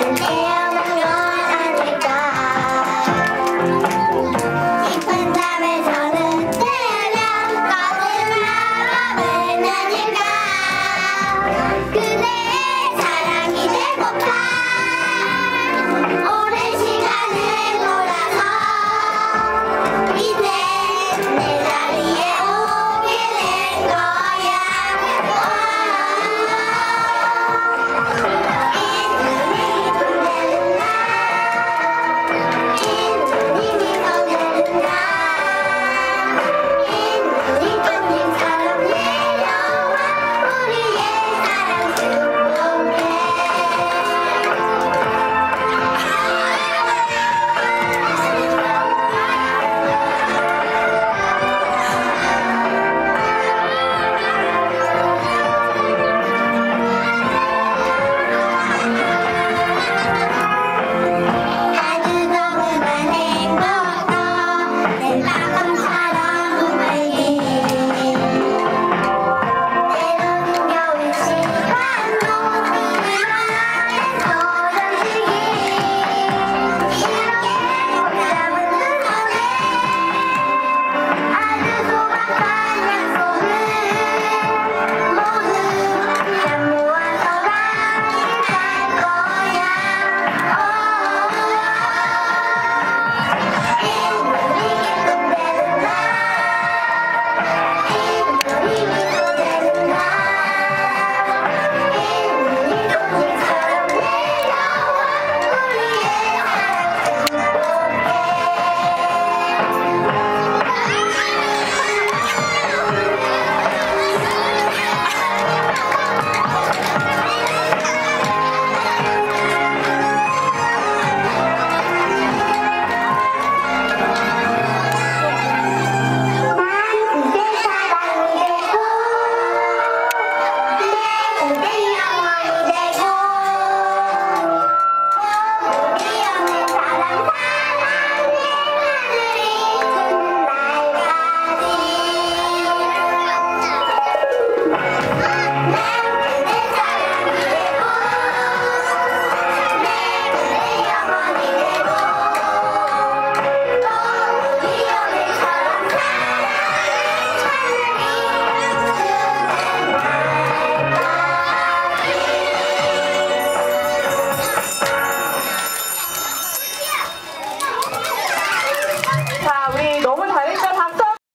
Deus.